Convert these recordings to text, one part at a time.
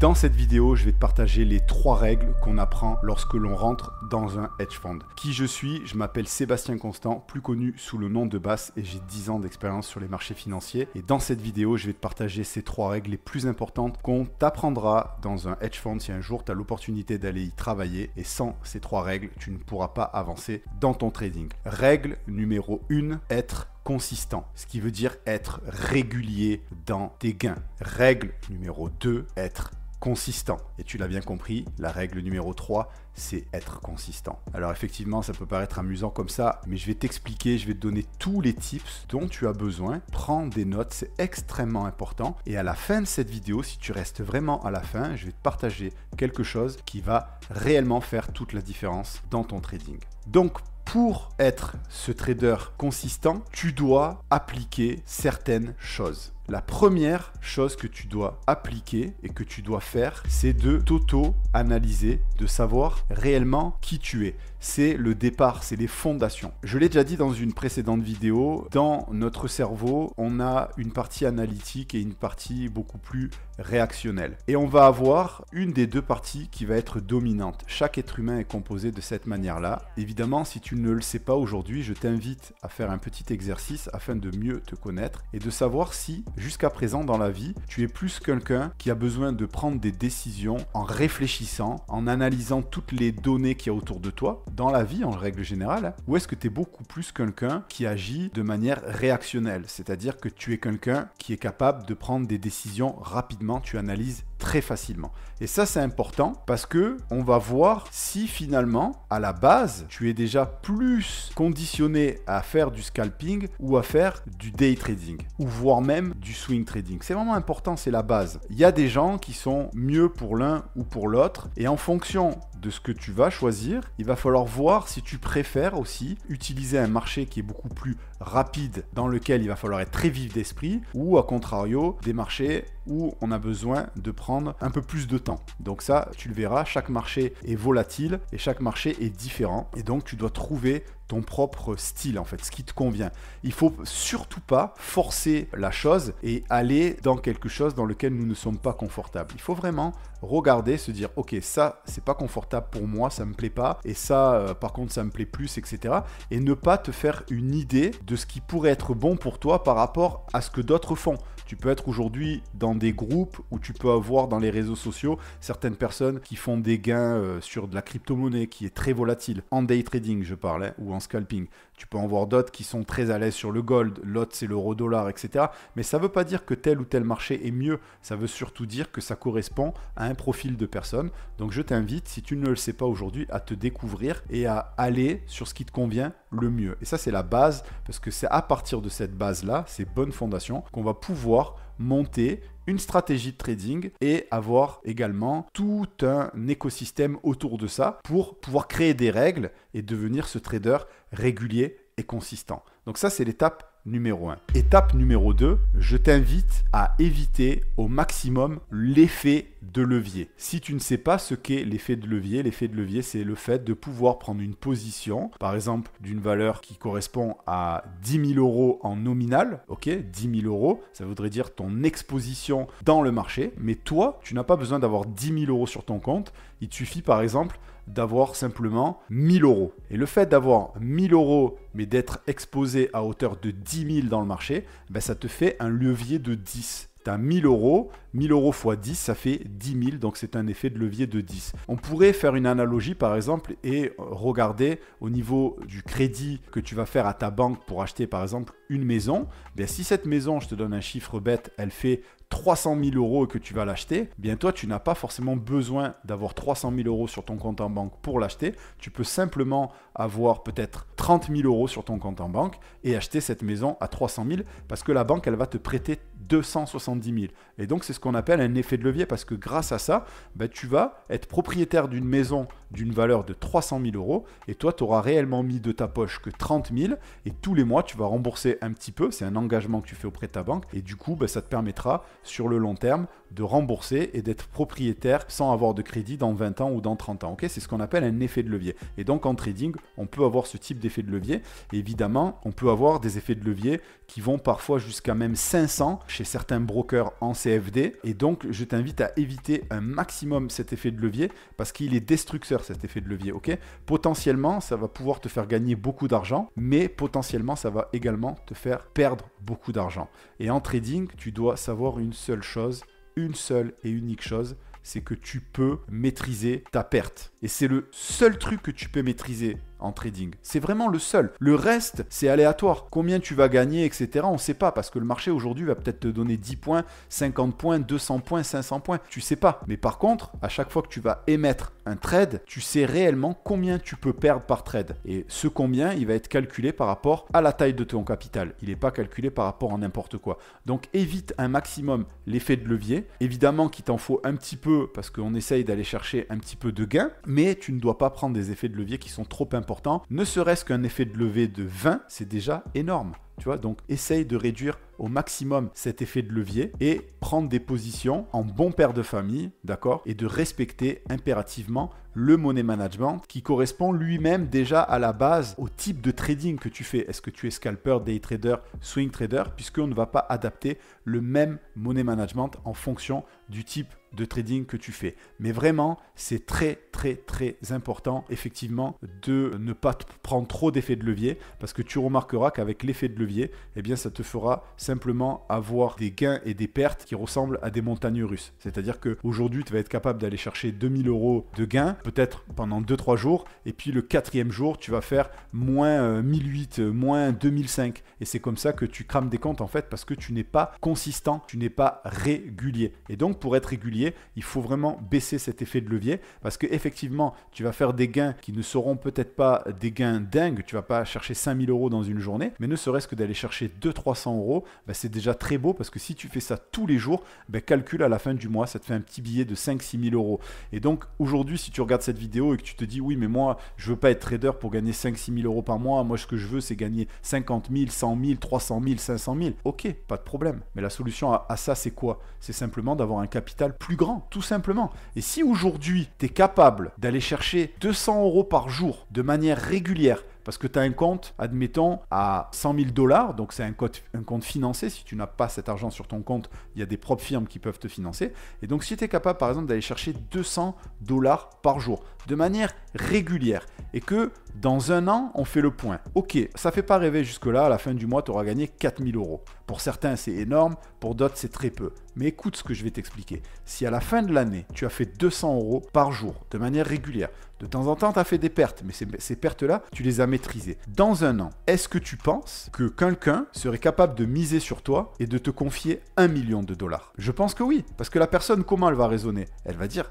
Dans cette vidéo, je vais te partager les trois règles qu'on apprend lorsque l'on rentre dans un hedge fund. Qui je suis? Je m'appelle Sébastien Constant, plus connu sous le nom de Bass et j'ai 10 ans d'expérience sur les marchés financiers. Et dans cette vidéo, je vais te partager ces trois règles les plus importantes qu'on t'apprendra dans un hedge fund si un jour tu as l'opportunité d'aller y travailler. Et sans ces trois règles, tu ne pourras pas avancer dans ton trading. Règle numéro 1, être consistant, ce qui veut dire être régulier dans tes gains. Règle numéro 2, être consistant. Et tu l'as bien compris, la règle numéro 3, c'est être consistant. Alors effectivement, ça peut paraître amusant comme ça, mais je vais t'expliquer, je vais te donner tous les tips dont tu as besoin. Prends des notes, c'est extrêmement important. Et à la fin de cette vidéo, si tu restes vraiment à la fin, je vais te partager quelque chose qui va réellement faire toute la différence dans ton trading. Donc pour être ce trader consistant, tu dois appliquer certaines choses. La première chose que tu dois appliquer et que tu dois faire, c'est de t'auto-analyser, de savoir réellement qui tu es. C'est le départ, c'est les fondations. Je l'ai déjà dit dans une précédente vidéo, dans notre cerveau, on a une partie analytique et une partie beaucoup plus réactionnelle. Et on va avoir une des deux parties qui va être dominante. Chaque être humain est composé de cette manière-là. Évidemment, si tu ne le sais pas aujourd'hui, je t'invite à faire un petit exercice afin de mieux te connaître et de savoir si jusqu'à présent dans la vie, tu es plus quelqu'un qui a besoin de prendre des décisions en réfléchissant, en analysant toutes les données qu'il y a autour de toi, dans la vie en règle générale, ou est-ce que tu es beaucoup plus quelqu'un qui agit de manière réactionnelle, c'est-à-dire que tu es quelqu'un qui est capable de prendre des décisions rapidement, tu analyses très facilement. Et ça c'est important parce que on va voir si finalement à la base tu es déjà plus conditionné à faire du scalping ou à faire du day trading ou voire même du swing trading. C'est vraiment important, c'est la base. Il y a des gens qui sont mieux pour l'un ou pour l'autre et en fonction de ce que tu vas choisir, il va falloir voir si tu préfères aussi utiliser un marché qui est beaucoup plus rapide dans lequel il va falloir être très vif d'esprit ou à contrario des marchés où on a besoin de prendre un peu plus de temps. Donc ça, tu le verras, chaque marché est volatile et chaque marché est différent et donc tu dois trouver ton propre style en fait, ce qui te convient. Il faut surtout pas forcer la chose et aller dans quelque chose dans lequel nous ne sommes pas confortables. Il faut vraiment regarder, se dire ok ça c'est pas confortable pour moi, ça me plaît pas et ça euh, par contre ça me plaît plus etc. Et ne pas te faire une idée de ce qui pourrait être bon pour toi par rapport à ce que d'autres font. Tu peux être aujourd'hui dans des groupes où tu peux avoir dans les réseaux sociaux certaines personnes qui font des gains euh, sur de la crypto-monnaie qui est très volatile, en day trading je parle, ou en scalping. Tu peux en voir d'autres qui sont très à l'aise sur le gold, l'autre c'est l'euro-dollar, etc. Mais ça ne veut pas dire que tel ou tel marché est mieux, ça veut surtout dire que ça correspond à un profil de personne. Donc je t'invite, si tu ne le sais pas aujourd'hui, à te découvrir et à aller sur ce qui te convient le mieux. Et ça c'est la base, parce que c'est à partir de cette base-là, ces bonnes fondations, qu'on va pouvoir monter une stratégie de trading et avoir également tout un écosystème autour de ça pour pouvoir créer des règles et devenir ce trader régulier et consistant. Donc ça, c'est l'étape numéro 1. Étape numéro 2, je t'invite à éviter au maximum l'effet de levier. Si tu ne sais pas ce qu'est l'effet de levier, l'effet de levier, c'est le fait de pouvoir prendre une position, par exemple, d'une valeur qui correspond à 10 000 euros en nominal, ok 10 000 euros, ça voudrait dire ton exposition dans le marché, mais toi, tu n'as pas besoin d'avoir 10 000 euros sur ton compte, il te suffit par exemple d'avoir simplement 1000 euros. Et le fait d'avoir 1000 euros, mais d'être exposé à hauteur de 10 000 dans le marché, ben ça te fait un levier de 10. Tu as 1000 euros, 1000 euros x 10, ça fait 10 000, donc c'est un effet de levier de 10. On pourrait faire une analogie par exemple et regarder au niveau du crédit que tu vas faire à ta banque pour acheter par exemple une maison. Bien, si cette maison, je te donne un chiffre bête, elle fait 300 000 euros et que tu vas l'acheter, bien toi, tu n'as pas forcément besoin d'avoir 300 000 euros sur ton compte en banque pour l'acheter. Tu peux simplement avoir peut-être 30 000 euros sur ton compte en banque et acheter cette maison à 300 000 parce que la banque, elle va te prêter 270 000. Et donc, c'est ce qu'on appelle un effet de levier parce que grâce à ça, ben, tu vas être propriétaire d'une maison d'une valeur de 300 000 euros et toi, tu auras réellement mis de ta poche que 30 000 et tous les mois, tu vas rembourser un petit peu. C'est un engagement que tu fais auprès de ta banque et du coup, bah, ça te permettra sur le long terme de rembourser et d'être propriétaire sans avoir de crédit dans 20 ans ou dans 30 ans. c'est ce qu'on appelle un effet de levier. Et donc en trading, on peut avoir ce type d'effet de levier. évidemment, on peut avoir des effets de levier qui vont parfois jusqu'à même 500 chez certains brokers en CFD. Et donc, je t'invite à éviter un maximum cet effet de levier parce qu'il est destructeur cet effet de levier. Ok Potentiellement, ça va pouvoir te faire gagner beaucoup d'argent, mais potentiellement, ça va également te faire perdre beaucoup d'argent. Et en trading, tu dois savoir une seule chose, une seule et unique chose, c'est que tu peux maîtriser ta perte. Et c'est le seul truc que tu peux maîtriser en trading. C'est vraiment le seul. Le reste, c'est aléatoire. Combien tu vas gagner, etc. On ne sait pas parce que le marché aujourd'hui va peut-être te donner 10 points, 50 points, 200 points, 500 points. Tu sais pas. Mais par contre, à chaque fois que tu vas émettre un trade, tu sais réellement combien tu peux perdre par trade. Et ce combien, il va être calculé par rapport à la taille de ton capital. Il n'est pas calculé par rapport à n'importe quoi. Donc évite un maximum l'effet de levier. Évidemment qu'il t'en faut un petit peu parce qu'on essaye d'aller chercher un petit peu de gain, mais tu ne dois pas prendre des effets de levier qui sont trop importants ne serait-ce qu'un effet de levée de 20, c'est déjà énorme. Tu vois, donc essaye de réduire au maximum cet effet de levier et prendre des positions en bon père de famille, d'accord Et de respecter impérativement le money management qui correspond lui-même déjà à la base au type de trading que tu fais. Est-ce que tu es scalper, day trader, swing trader Puisqu'on ne va pas adapter le même money management en fonction du type de trading que tu fais. Mais vraiment, c'est très très très important effectivement de ne pas prendre trop d'effet de levier parce que tu remarqueras qu'avec l'effet de levier, eh bien ça te fera simplement avoir des gains et des pertes qui ressemblent à des montagnes russes. C'est-à-dire qu'aujourd'hui, tu vas être capable d'aller chercher 2000 euros de gains, peut-être pendant 2-3 jours, et puis le quatrième jour, tu vas faire moins 1008, euh, euh, moins 2005. Et c'est comme ça que tu crames des comptes en fait parce que tu n'es pas consistant, tu n'es pas régulier. Et donc pour être régulier, il faut vraiment baisser cet effet de levier parce que effectivement, tu vas faire des gains qui ne seront peut-être pas des gains dingues, tu vas pas chercher 5000 euros dans une journée, mais ne serait-ce que d'aller chercher 200-300 euros, bah, c'est déjà très beau parce que si tu fais ça tous les jours, bah, calcule à la fin du mois, ça te fait un petit billet de 5-6 000 euros. Et donc aujourd'hui, si tu regardes cette vidéo et que tu te dis oui, mais moi, je veux pas être trader pour gagner 5-6 000 euros par mois, moi ce que je veux, c'est gagner 50 000, 100 000, 300 000, 500 000. Ok, pas de problème. Mais la solution à, à ça, c'est quoi? C'est simplement d'avoir un capital plus grand, tout simplement. Et si aujourd'hui, tu es capable d'aller chercher 200 euros par jour de manière régulière, parce que tu as un compte, admettons, à 100 000 dollars, donc c'est un compte, financé. Si tu n'as pas cet argent sur ton compte, il y a des propres firmes qui peuvent te financer. Et donc si tu es capable, par exemple, d'aller chercher 200 dollars par jour, de manière régulière, et que dans un an, on fait le point. Ok, ça fait pas rêver jusque-là, à la fin du mois, tu auras gagné 4000 euros. Pour certains, c'est énorme, pour d'autres, c'est très peu. Mais écoute ce que je vais t'expliquer. Si à la fin de l'année, tu as fait 200 euros par jour, de manière régulière, de temps en temps, tu as fait des pertes, mais ces, pertes-là, tu les as maîtrisées. Dans un an, est-ce que tu penses que quelqu'un serait capable de miser sur toi et de te confier un million de dollars? Je pense que oui, parce que la personne, comment elle va raisonner? Elle va dire,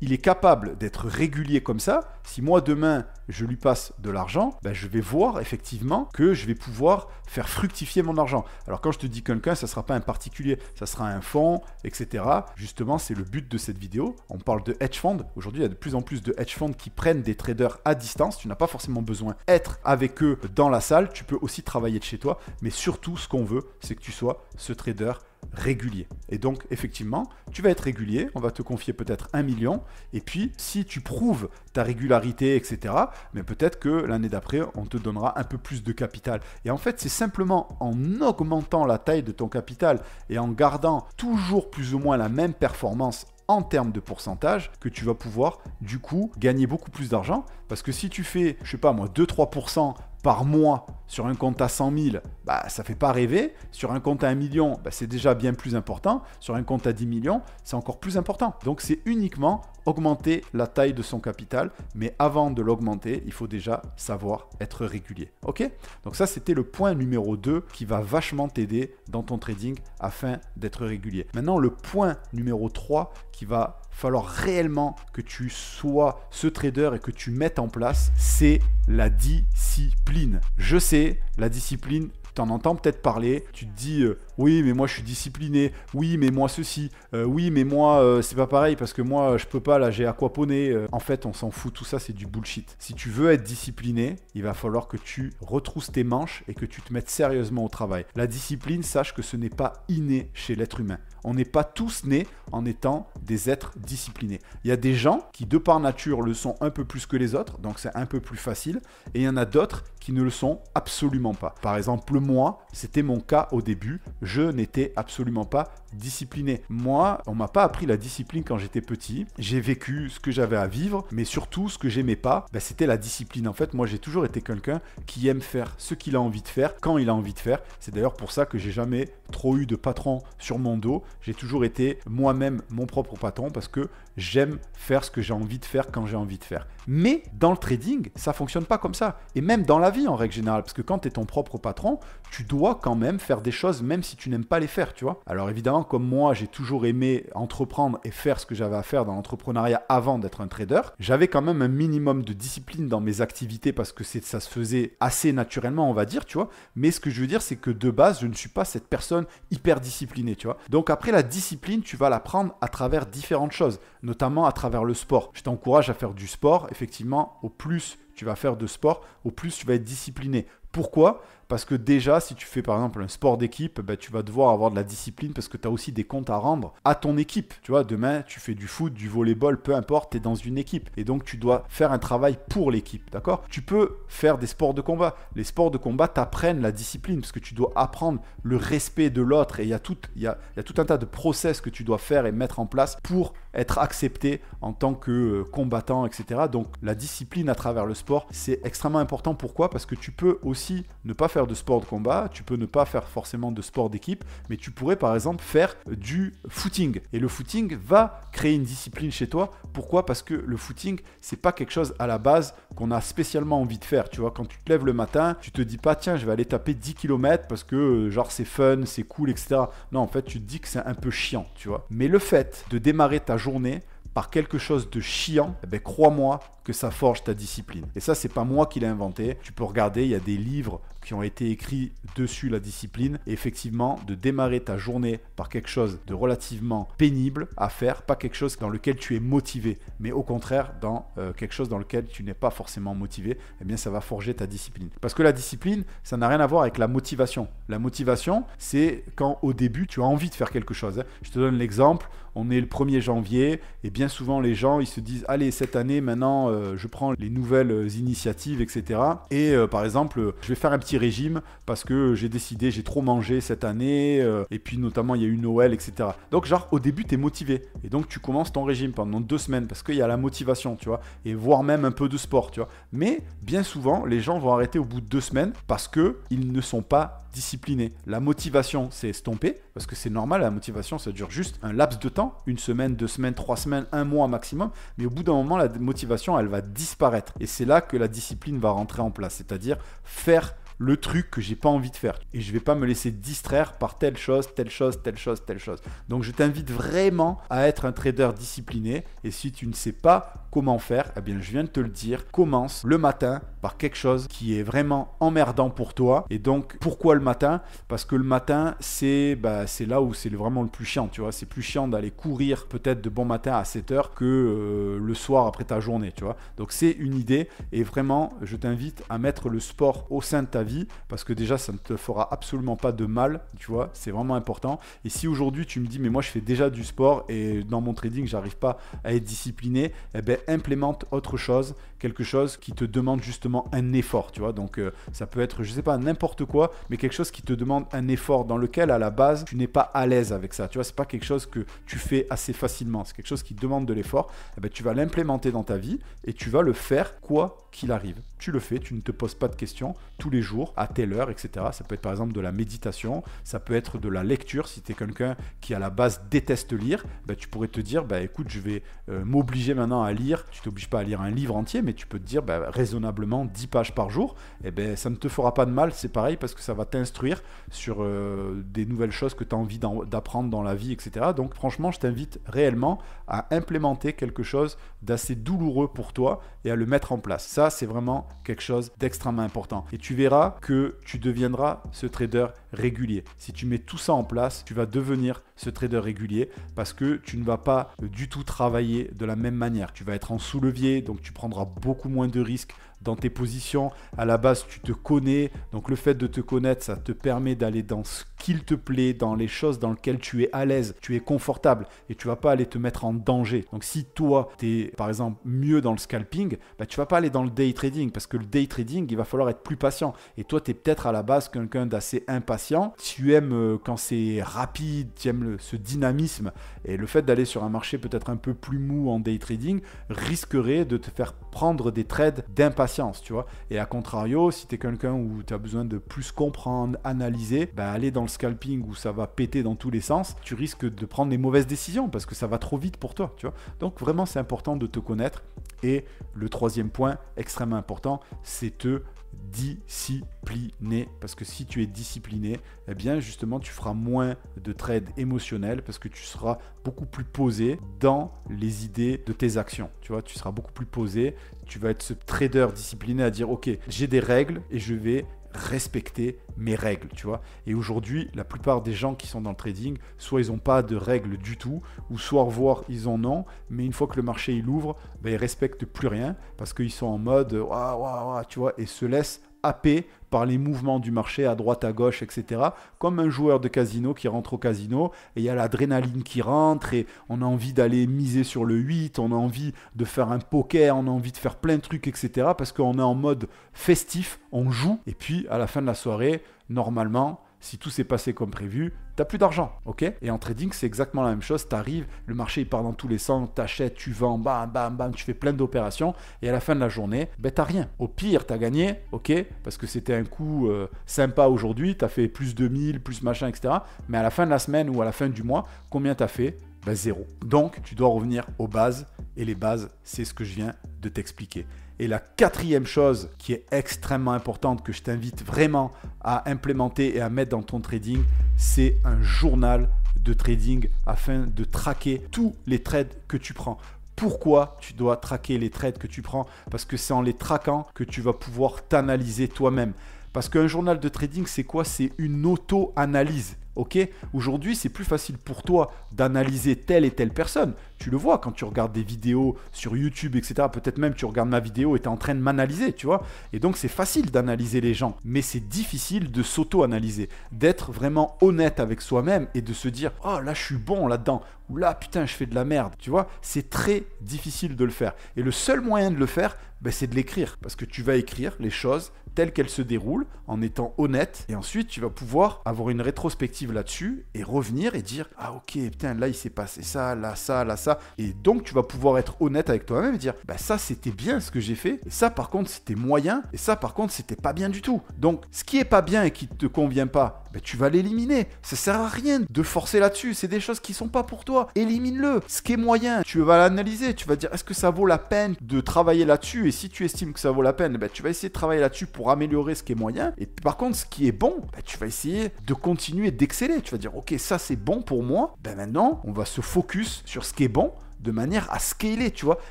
il est capable d'être régulier comme ça. Si moi demain je lui passe de l'argent, ben, je vais voir effectivement que je vais pouvoir faire fructifier mon argent. Alors quand je te dis quelqu'un, ça sera pas un particulier, ça sera un fonds, etc. Justement, c'est le but de cette vidéo. On parle de hedge fund. Aujourd'hui, il y a de plus en plus de hedge funds qui prennent des traders à distance. Tu n'as pas forcément besoin d'être avec eux dans la salle. Tu peux aussi travailler de chez toi. Mais surtout, ce qu'on veut, c'est que tu sois ce trader régulier. Et donc, effectivement, tu vas être régulier, on va te confier peut-être un million, et puis si tu prouves ta régularité, etc., mais peut-être que l'année d'après, on te donnera un peu plus de capital. Et en fait, c'est simplement en augmentant la taille de ton capital et en gardant toujours plus ou moins la même performance en termes de pourcentage que tu vas pouvoir du coup gagner beaucoup plus d'argent parce que si tu fais je sais pas moi 2-3% par mois sur un compte à 100 000, bah, ça fait pas rêver. Sur un compte à 1 million, bah, c'est déjà bien plus important. Sur un compte à 10 millions, c'est encore plus important. Donc c'est uniquement augmenter la taille de son capital. Mais avant de l'augmenter, il faut déjà savoir être régulier. Ok? Donc ça, c'était le point numéro 2 qui va vachement t'aider dans ton trading afin d'être régulier. Maintenant, le point numéro 3 qui va falloir réellement que tu sois ce trader et que tu mettes en place, c'est la discipline. Je sais, la discipline, Tu en entends peut-être parler, tu te dis euh, oui, mais moi je suis discipliné, oui, mais moi ceci, euh, oui, mais moi euh, c'est pas pareil parce que moi je peux pas, là j'ai aquaponé. en fait, on s'en fout, tout ça c'est du bullshit. Si tu veux être discipliné, il va falloir que tu retrousses tes manches et que tu te mettes sérieusement au travail. La discipline, sache que ce n'est pas inné chez l'être humain. On n'est pas tous nés en étant des êtres disciplinés. Il y a des gens qui, de par nature, le sont un peu plus que les autres, donc c'est un peu plus facile. Et il y en a d'autres qui ne le sont absolument pas. Par exemple, moi, c'était mon cas au début. Je n'étais absolument pas discipliné. Moi, on m'a pas appris la discipline quand j'étais petit. J'ai vécu ce que j'avais à vivre, mais surtout ce que j'aimais pas, ben, c'était la discipline. En fait, moi, j'ai toujours été quelqu'un qui aime faire ce qu'il a envie de faire quand il a envie de faire. C'est d'ailleurs pour ça que j'ai jamais trop eu de patron sur mon dos. J'ai toujours été moi-même mon propre patron parce que j'aime faire ce que j'ai envie de faire quand j'ai envie de faire. Mais dans le trading, ça fonctionne pas comme ça. Et même dans la vie en règle générale, parce que quand tu es ton propre patron, tu dois quand même faire des choses même si tu n'aimes pas les faire, tu vois. Alors évidemment, comme moi, j'ai toujours aimé entreprendre et faire ce que j'avais à faire dans l'entrepreneuriat avant d'être un trader, j'avais quand même un minimum de discipline dans mes activités parce que ça se faisait assez naturellement, on va dire, tu vois. Mais ce que je veux dire, c'est que de base, je ne suis pas cette personne hyper disciplinée, tu vois. Donc après, la discipline, tu vas la prendre à travers différentes choses, notamment à travers le sport. Je t'encourage à faire du sport effectivement, au plus tu vas faire de sport, au plus tu vas être discipliné. Pourquoi? Parce que déjà, si tu fais par exemple un sport d'équipe, ben, tu vas devoir avoir de la discipline parce que tu as aussi des comptes à rendre à ton équipe. Tu vois, demain, tu fais du foot, du volleyball, peu importe, tu es dans une équipe. Et donc, tu dois faire un travail pour l'équipe. D'accord? Tu peux faire des sports de combat. Les sports de combat t'apprennent la discipline parce que tu dois apprendre le respect de l'autre. Et il y, a tout, y y a tout un tas de process que tu dois faire et mettre en place pour être accepté en tant que euh, combattant, etc. Donc, la discipline à travers le sport, c'est extrêmement important. Pourquoi? Parce que tu peux aussi ne pas faire de sport de combat, tu peux ne pas faire forcément de sport d'équipe, mais tu pourrais par exemple faire du footing. Et le footing va créer une discipline chez toi. Pourquoi? Parce que le footing, c'est pas quelque chose à la base qu'on a spécialement envie de faire. Tu vois, quand tu te lèves le matin, tu te dis pas tiens, je vais aller taper 10 km parce que euh, genre c'est fun, c'est cool, etc. Non, en fait, tu te dis que c'est un peu chiant, tu vois. Mais le fait de démarrer ta journée par quelque chose de chiant, eh ben, crois-moi que ça forge ta discipline. Et ça, c'est pas moi qui l'ai inventé. Tu peux regarder, il y a des livres qui ont été écrits dessus la discipline. Effectivement, de démarrer ta journée par quelque chose de relativement pénible à faire, pas quelque chose dans lequel tu es motivé, mais au contraire dans euh, quelque chose dans lequel tu n'es pas forcément motivé, eh bien ça va forger ta discipline. Parce que la discipline, ça n'a rien à voir avec la motivation. La motivation, c'est quand au début tu as envie de faire quelque chose. Hein. Je te donne l'exemple, on est le 1er janvier et bien souvent les gens ils se disent allez cette année maintenant euh, je prends les nouvelles initiatives etc et euh, par exemple je vais faire un petit régime parce que j'ai décidé j'ai trop mangé cette année euh, et puis notamment il y a eu Noël etc donc genre au début tu es motivé. Et donc tu commences ton régime pendant deux semaines parce qu'il y a la motivation tu vois et voire même un peu de sport tu vois. Mais bien souvent les gens vont arrêter au bout de deux semaines parce que ils ne sont pas disciplinés. La motivation s'est estompée parce que c'est normal la motivation ça dure juste un laps de temps une semaine, deux semaines, trois semaines, un mois maximum, mais au bout d'un moment, la motivation, elle va disparaître. Et c'est là que la discipline va rentrer en place, c'est-à-dire faire le truc que j'ai pas envie de faire. Et je vais pas me laisser distraire par telle chose, telle chose, telle chose, telle chose. Donc je t'invite vraiment à être un trader discipliné. Et si tu ne sais pas comment faire, eh bien je viens de te le dire, commence le matin par quelque chose qui est vraiment emmerdant pour toi. Et donc pourquoi le matin? Parce que le matin, c'est bah, là où c'est vraiment le plus chiant, tu vois. C'est plus chiant d'aller courir peut-être de bon matin à 7 heures que euh, le soir après ta journée. Donc c'est une idée et vraiment, je t'invite à mettre le sport au sein de ta parce que déjà ça ne te fera absolument pas de mal, tu vois, c'est vraiment important. Et si aujourd'hui tu me dis mais moi je fais déjà du sport et dans mon trading j'arrive pas à être discipliné, eh ben implémente autre chose, quelque chose qui te demande justement un effort, tu vois. Donc euh, ça peut être je sais pas n'importe quoi, mais quelque chose qui te demande un effort dans lequel à la base tu n'es pas à l'aise avec ça, tu vois, c'est pas quelque chose que tu fais assez facilement, c'est quelque chose qui demande de l'effort, eh ben tu vas l'implémenter dans ta vie et tu vas le faire quoi qu'il arrive. Tu le fais, tu ne te poses pas de questions tous les jours, à telle heure, etc. Ça peut être par exemple de la méditation, ça peut être de la lecture. Si tu es quelqu'un qui à la base déteste lire, bah, tu pourrais te dire, bah, écoute, je vais euh, m'obliger maintenant à lire. Tu t'obliges pas à lire un livre entier, mais tu peux te dire bah, raisonnablement 10 pages par jour, et eh ben ça ne te fera pas de mal, c'est pareil parce que ça va t'instruire sur euh, des nouvelles choses que tu as envie d'apprendre dans la vie, etc. Donc franchement, je t'invite réellement à implémenter quelque chose d'assez douloureux pour toi et à le mettre en place. Ça, c'est vraiment quelque chose d'extrêmement important. Et tu verras que tu deviendras ce trader régulier. Si tu mets tout ça en place, tu vas devenir ce trader régulier parce que tu ne vas pas du tout travailler de la même manière. Tu vas être en sous-levier, donc tu prendras beaucoup moins de risques dans tes positions. À la base, tu te connais. Donc le fait de te connaître, ça te permet d'aller dans ce qu'il te plaît, dans les choses dans lesquelles tu es à l'aise, tu es confortable et tu vas pas aller te mettre en danger. Donc si toi, tu es par exemple mieux dans le scalping, bah, tu vas pas aller dans le day trading parce que le day trading, il va falloir être plus patient. Et toi, tu es peut-être à la base quelqu'un d'assez impatient. Tu aimes euh, quand c'est rapide, tu aimes ce dynamisme et le fait d'aller sur un marché peut-être un peu plus mou en day trading risquerait de te faire prendre des trades d'impatience tu vois. Et à contrario, si tu es quelqu'un où tu as besoin de plus comprendre, analyser, bah, aller dans le scalping où ça va péter dans tous les sens, tu risques de prendre des mauvaises décisions parce que ça va trop vite pour toi, tu vois. Donc vraiment, c'est important de te connaître. Et le troisième point, extrêmement important, c'est te discipliné. Parce que si tu es discipliné, eh bien justement tu feras moins de trades émotionnels parce que tu seras beaucoup plus posé dans les idées de tes actions. Tu vois, tu seras beaucoup plus posé. Tu vas être ce trader discipliné à dire ok, j'ai des règles et je vais respecter mes règles, tu vois. Et aujourd'hui, la plupart des gens qui sont dans le trading, soit ils n'ont pas de règles du tout, ou soit voir ils en ont, mais une fois que le marché il ouvre, ben, ils respectent plus rien parce qu'ils sont en mode waouh, waouh, tu vois, et se laissent happé par les mouvements du marché à droite, à gauche, etc. Comme un joueur de casino qui rentre au casino et il y a l'adrénaline qui rentre et on a envie d'aller miser sur le 8, on a envie de faire un poker, on a envie de faire plein de trucs, etc. Parce qu'on est en mode festif, on joue et puis à la fin de la soirée, normalement, si tout s'est passé comme prévu, t'as plus d'argent, ok? Et en trading, c'est exactement la même chose. Tu arrives, le marché il part dans tous les sens, t'achètes, tu vends, bam, bam, bam, tu fais plein d'opérations, et à la fin de la journée, ben t'as rien. Au pire, t'as gagné, ok? Parce que c'était un coup euh, sympa aujourd'hui, t'as fait plus de 1000, plus machin, etc. Mais à la fin de la semaine ou à la fin du mois, combien t'as fait? Ben, zéro. Donc, tu dois revenir aux bases, et les bases, c'est ce que je viens de t'expliquer. Et la quatrième chose qui est extrêmement importante, que je t'invite vraiment à implémenter et à mettre dans ton trading, c'est un journal de trading afin de traquer tous les trades que tu prends. Pourquoi tu dois traquer les trades que tu prends? Parce que c'est en les traquant que tu vas pouvoir t'analyser toi-même. Parce qu'un journal de trading, c'est quoi? C'est une auto-analyse. Ok Aujourd'hui, c'est plus facile pour toi d'analyser telle et telle personne. Tu le vois quand tu regardes des vidéos sur YouTube, etc. Peut-être même tu regardes ma vidéo et tu es en train de m'analyser, tu vois. Et donc, c'est facile d'analyser les gens. Mais c'est difficile de s'auto-analyser. D'être vraiment honnête avec soi-même et de se dire Oh là, je suis bon là-dedans. Ou là, putain, je fais de la merde. Tu vois C'est très difficile de le faire. Et le seul moyen de le faire, ben, c'est de l'écrire. Parce que tu vas écrire les choses telles qu'elles se déroulent en étant honnête. Et ensuite, tu vas pouvoir avoir une rétrospective là-dessus et revenir et dire Ah, ok, putain, là, il s'est passé ça, là, ça, là, ça. Et donc, tu vas pouvoir être honnête avec toi-même et dire Bah, ça, c'était bien ce que j'ai fait. Et ça, par contre, c'était moyen. Et ça, par contre, c'était pas bien du tout. Donc, ce qui est pas bien et qui te convient pas, bah, tu vas l'éliminer. Ça sert à rien de forcer là-dessus. C'est des choses qui sont pas pour toi. Élimine-le. Ce qui est moyen, tu vas l'analyser. Tu vas dire Est-ce que ça vaut la peine de travailler là-dessus? Et si tu estimes que ça vaut la peine, bah, tu vas essayer de travailler là-dessus pour améliorer ce qui est moyen. Et par contre, ce qui est bon, bah, tu vas essayer de continuer d'exceller. Tu vas dire, ok, ça c'est bon pour moi. Ben maintenant, on va se focus sur ce qui est bon de manière à scaler, tu vois,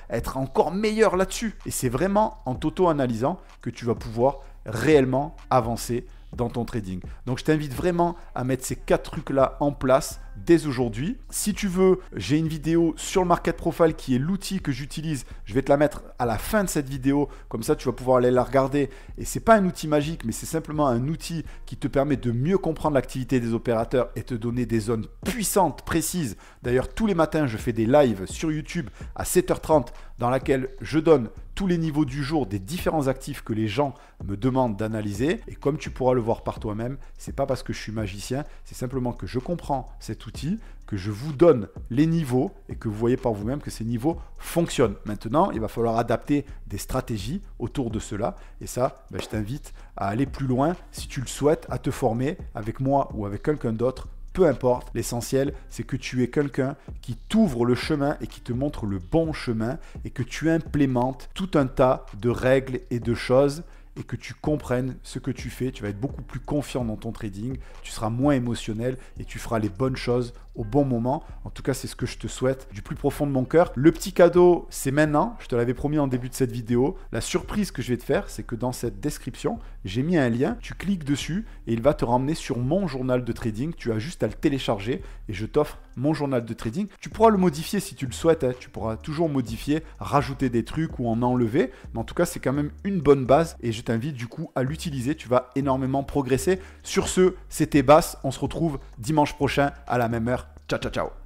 être encore meilleur là-dessus. Et c'est vraiment en t'auto-analysant que tu vas pouvoir réellement avancer dans ton trading. Donc je t'invite vraiment à mettre ces quatre trucs-là en place dès aujourd'hui. Si tu veux, j'ai une vidéo sur le Market Profile qui est l'outil que j'utilise. Je vais te la mettre à la fin de cette vidéo. Comme ça, tu vas pouvoir aller la regarder. Et c'est pas un outil magique, mais c'est simplement un outil qui te permet de mieux comprendre l'activité des opérateurs et te donner des zones puissantes, précises. D'ailleurs, tous les matins, je fais des lives sur YouTube à 7h30 dans laquelle je donne tous les niveaux du jour des différents actifs que les gens me demandent d'analyser. Et comme tu pourras le voir par toi-même, c'est pas parce que je suis magicien, c'est simplement que je comprends cet outil, que je vous donne les niveaux et que vous voyez par vous-même que ces niveaux fonctionnent. Maintenant, il va falloir adapter des stratégies autour de cela. Et ça, ben, je t'invite à aller plus loin si tu le souhaites, à te former avec moi ou avec quelqu'un d'autre peu importe. L'essentiel, c'est que tu es quelqu'un qui t'ouvre le chemin et qui te montre le bon chemin et que tu implémentes tout un tas de règles et de choses et que tu comprennes ce que tu fais, tu vas être beaucoup plus confiant dans ton trading, tu seras moins émotionnel et tu feras les bonnes choses au bon moment. En tout cas, c'est ce que je te souhaite du plus profond de mon cœur. Le petit cadeau, c'est maintenant. Je te l'avais promis en début de cette vidéo. La surprise que je vais te faire, c'est que dans cette description, j'ai mis un lien. Tu cliques dessus et il va te ramener sur mon journal de trading. Tu as juste à le télécharger et je t'offre mon journal de trading. Tu pourras le modifier si tu le souhaites. Hein. Tu pourras toujours modifier, rajouter des trucs ou en enlever. Mais en tout cas, c'est quand même une bonne base et je t'invite du coup à l'utiliser. Tu vas énormément progresser. Sur ce, c'était Bass. On se retrouve dimanche prochain à la même heure. Ciao, ciao, ciao.